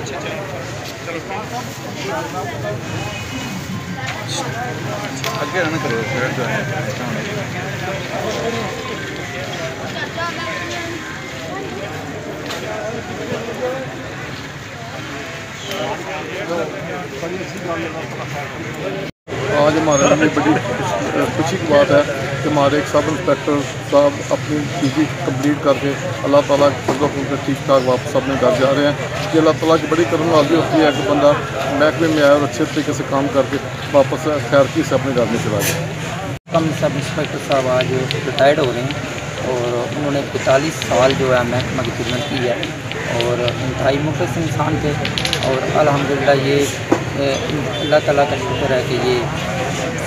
اچھا اگے رن کرو آج مہاراج بڑی خوشی کی بات ہے۔ کہ ہمارے سب انسپیکٹر صاحب اپنی ڈیوٹی کمپلیٹ کر کے اللہ تعالیٰ کے فضل خون سے ٹھیک ٹھاک واپس اپنے گھر جا رہے ہیں۔ کہ اللہ تعالیٰ کی بڑی کرم حاضری ہوتی ہے کہ بندہ محکمے میں آئے اور اچھے طریقے سے کام کر کے واپس خیرکی سے اپنے گھر میں چلا جائے کم سب انسپیکٹر صاحب آج ریٹائرڈ ہو رہے ہیں اور انہوں نے پینتالیس سال جو ہے محکمہ کی خدمت کی ہے اور انتہائی مخلص انسان تھے اور الحمدللہ یہ اللہ تعالیٰ کا شکر ہے کہ یہ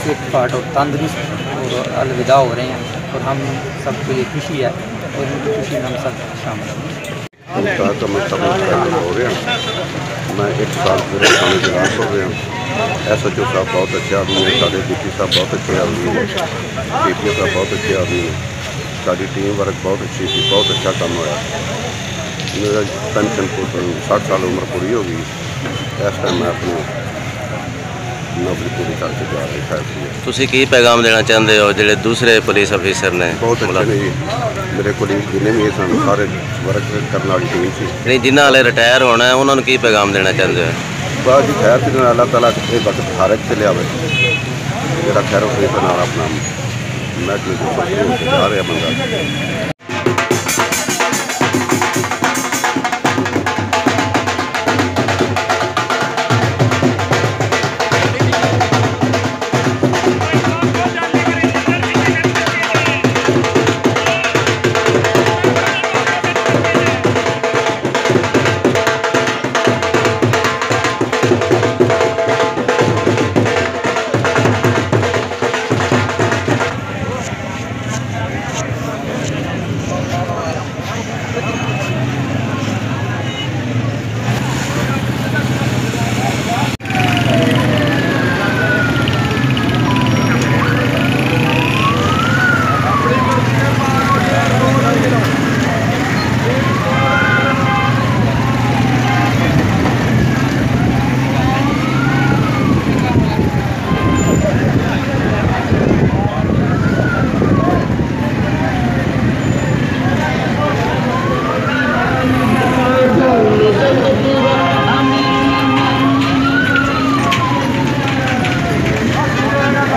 فٹ پارٹ اور تندرست اور الوداع ہو رہے ہیں اور ہم سب کو یہ خوشی ہے اور ان کی خوشی میں ہم سب شامل ہیں۔ میں ایک سال پورے سامنے ہو ہوں ایس ایچ او صاحب بہت اچھے آدمی ہیں۔ ڈی پی صاحب بہت اچھے آدمی ہیں۔ ڈی پی او صاحب بہت اچھے آدمی ہیں۔ ساری ٹیم ورک بہت اچھی تھی، بہت اچھا کام ہوا۔ میرا پینشن کو ساٹھ سال عمر پوری ہوگی اس ٹائم میں اپنے ਨੌਕਰੀ ਪੂਰੀ ਕਰਕੇ ਜਾ ਰਿਹਾ ਫੈਕਟਰੀ ਤੁਸੀਂ ਕੀ ਪੈਗਾਮ ਦੇਣਾ ਚਾਹੁੰਦੇ ਹੋ? ਜਿਹੜੇ ਦੂਸਰੇ ਪੁਲਿਸ ਅਫੀਸਰ ਨੇ ਬਹੁਤ ਅੱਛੇ ਨੇ ਜੀ। ਮੇਰੇ ਕੋਲ ਜਿੰਨੇ ਵੀ ਸਨ ਸਾਰੇ ਵਰਕ ਕਰਨ ਵਾਲੀ ਟੀਮ ਸੀ। ਨਹੀਂ ਜਿਨ੍ਹਾਂ ਵਾਲੇ ਰਿਟਾਇਰ ਹੋਣਾ ਹੈ ਉਹਨਾਂ ਨੂੰ ਕੀ ਪੈਗਾਮ ਦੇਣਾ ਚਾਹੁੰਦੇ ਹੋ? ਬਾਅਦ ਜੀ ਖੈਰ ਤੇ ਅੱਲਾਹ ਤਾਲਾ ਇਹ ਵਕਤ ਹਰ ਇੱਕ ਤੇ ਲਿਆਵੇ। ਜਿਹੜਾ ਖੈਰ ਉਹ ਨਾਲ ਆਪਣਾ ਮੈਂ ਕਿ ਰਿਹਾ ਬੰਦਾ।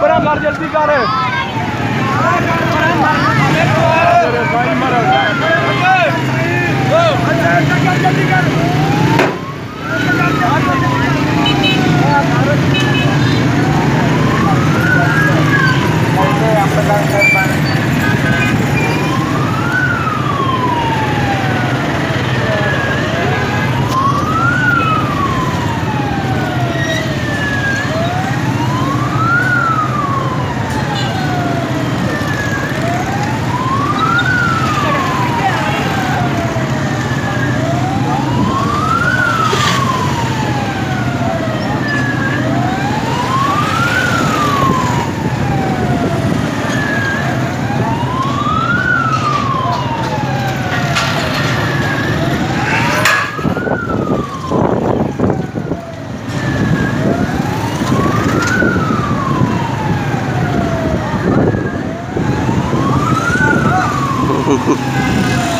برا کر جلدی کر جلدی کر Tchau.